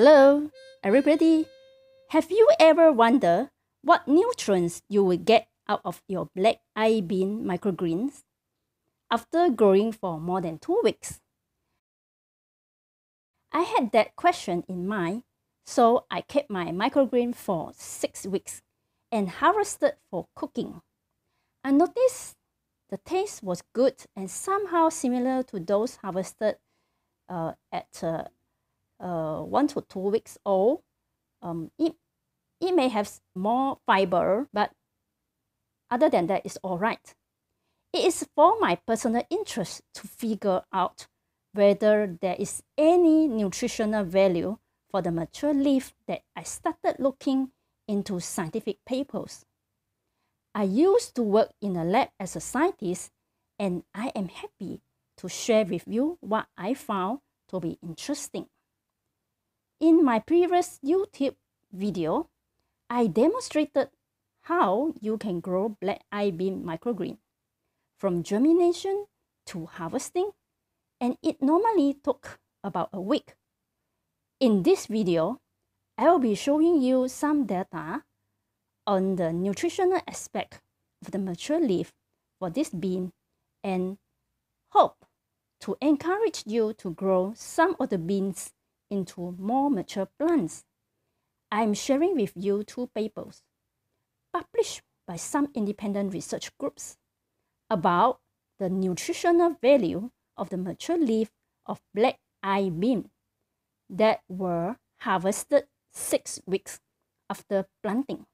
Hello, everybody. Have you ever wondered what nutrients you will get out of your black eye bean microgreens after growing for more than two weeks? I had that question in mind, so I kept my microgreen for six weeks and harvested for cooking. I noticed the taste was good and somehow similar to those harvested uh, at uh, uh, one to two weeks old. Um, it, it may have more fiber, but other than that, it's all right. It is for my personal interest to figure out whether there is any nutritional value for the mature leaf that I started looking into scientific papers. I used to work in a lab as a scientist, and I am happy to share with you what I found to be interesting. In my previous YouTube video, I demonstrated how you can grow black eye bean microgreen from germination to harvesting, and it normally took about a week. In this video, I will be showing you some data on the nutritional aspect of the mature leaf for this bean and hope to encourage you to grow some of the beans into more mature plants. I am sharing with you two papers published by some independent research groups about the nutritional value of the mature leaf of black eye bean that were harvested six weeks after planting.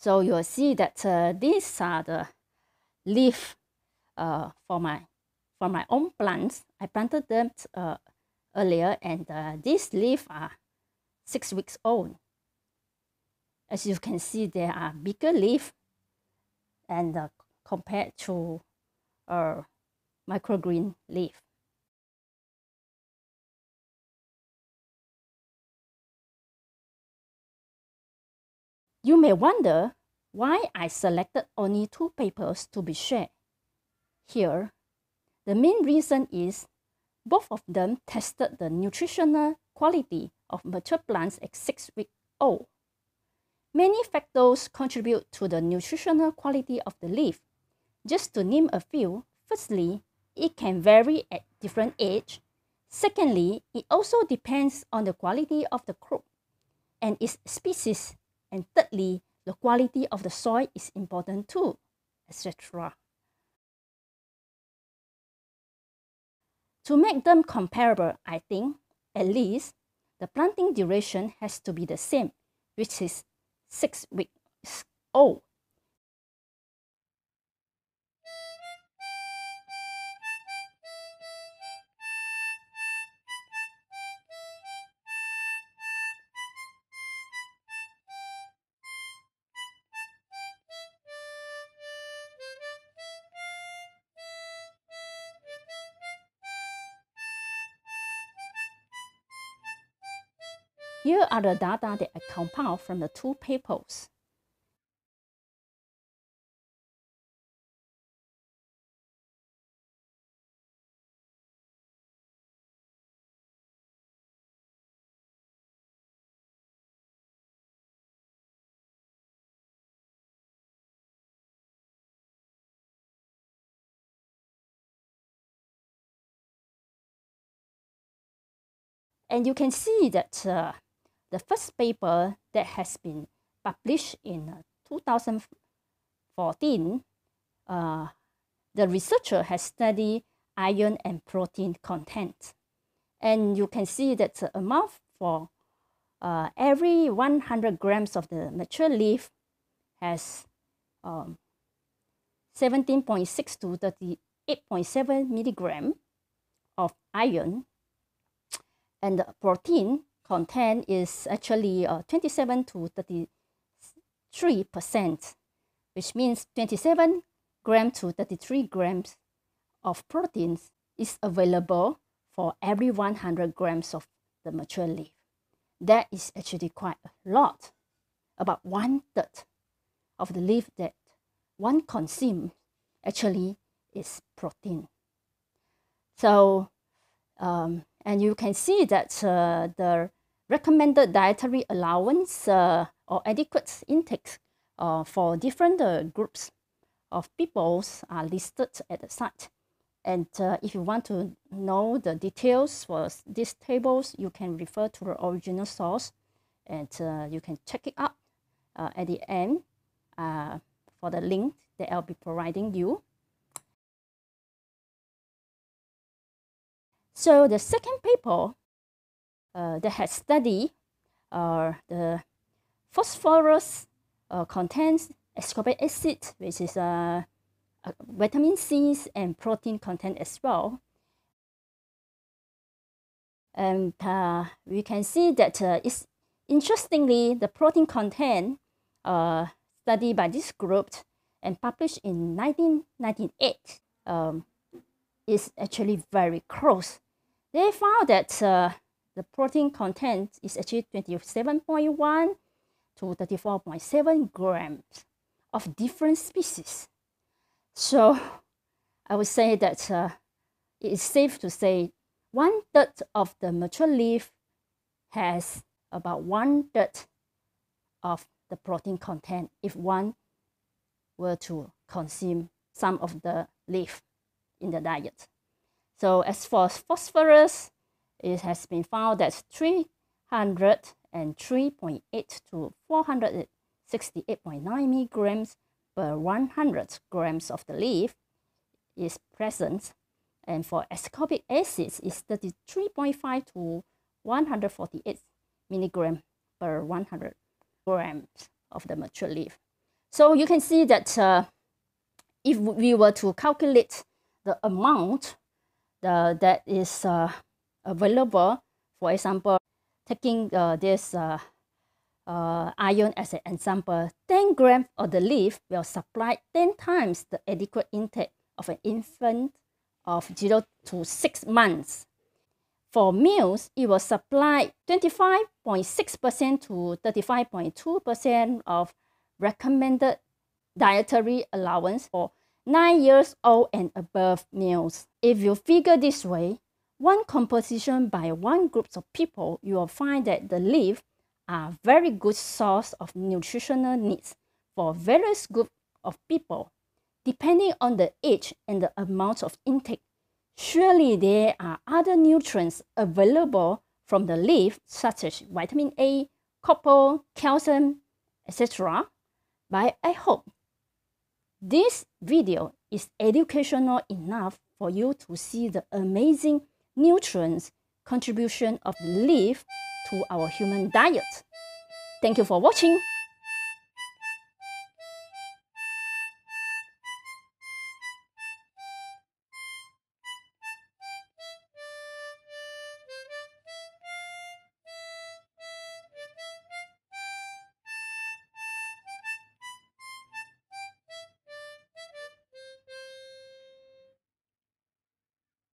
So you'll see that uh, these are the leaf uh, for my for my own plants. I planted them uh, earlier and uh, these leaves are six weeks old. As you can see, there are bigger leaves and uh, compared to uh, microgreen leaf. You may wonder why I selected only two papers to be shared. Here, the main reason is both of them tested the nutritional quality of mature plants at 6 weeks old. Many factors contribute to the nutritional quality of the leaf. Just to name a few, firstly, it can vary at different age. Secondly, it also depends on the quality of the crop and its species and thirdly, the quality of the soil is important too, etc. To make them comparable, I think, at least, the planting duration has to be the same, which is 6 weeks old. Here are the data that I compiled from the two papers. And you can see that uh, the first paper that has been published in 2014, uh, the researcher has studied iron and protein content. And you can see that the amount for uh, every 100 grams of the mature leaf has um, 17.6 to 38.7 milligram of iron and the protein content is actually uh, 27 to 33 percent, which means 27 grams to 33 grams of proteins is available for every 100 grams of the mature leaf. That is actually quite a lot, about one third of the leaf that one consumes actually is protein. So, um, and you can see that uh, the recommended dietary allowance uh, or adequate intake uh, for different uh, groups of peoples are listed at the site. And uh, if you want to know the details for these tables, you can refer to the original source and uh, you can check it out uh, at the end for the link that I'll be providing you. So the second paper uh, that has studied uh, the phosphorus uh, contains ascorbic acid, which is uh, vitamin C and protein content as well. And uh, we can see that uh, it's interestingly the protein content uh, studied by this group and published in 1998 um, is actually very close. They found that the protein content is actually 27.1 to 34.7 grams of different species. So I would say that uh, it is safe to say one third of the mature leaf has about one third of the protein content if one were to consume some of the leaf in the diet. So as for phosphorus, it has been found that 303.8 to 468.9 milligrams per 100 grams of the leaf is present. And for ascorbic acids, it's 33.5 to 148 milligram per 100 grams of the mature leaf. So you can see that uh, if we were to calculate the amount the, that is uh, available, for example, taking uh, this uh, uh, iron as an example, 10 grams of the leaf will supply 10 times the adequate intake of an infant of 0 to 6 months. For meals, it will supply 25.6% to 35.2% of recommended dietary allowance for 9 years old and above meals. If you figure this way, one composition by one group of people, you will find that the leaf are very good source of nutritional needs for various group of people. Depending on the age and the amount of intake, surely there are other nutrients available from the leaf such as vitamin A, copper, calcium, etc. But I hope this video is educational enough for you to see the amazing nutrients contribution of leaf to our human diet. Thank you for watching.